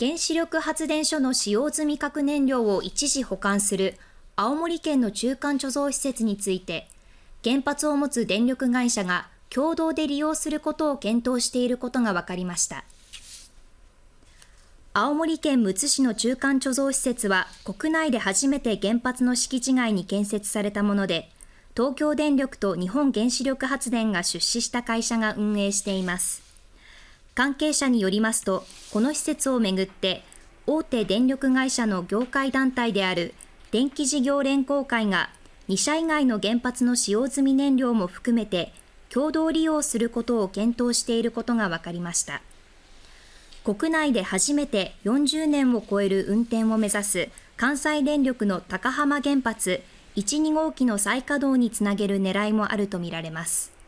原子力発電所の使用済み核燃料を一時保管する青森県の中間貯蔵施設について原発を持つ電力会社が共同で利用することを検討していることが分かりました。青森県むつ市の中間貯蔵施設は国内で初めて原発の敷地外に建設されたもので東京電力と日本原子力発電が出資した会社が運営しています。関係者によりますとこの施設をめぐって大手電力会社の業界団体である電気事業連合会が2社以外の原発の使用済み燃料も含めて共同利用することを検討していることが分かりました国内で初めて40年を超える運転を目指す関西電力の高浜原発1、2号機の再稼働につなげる狙いもあるとみられます。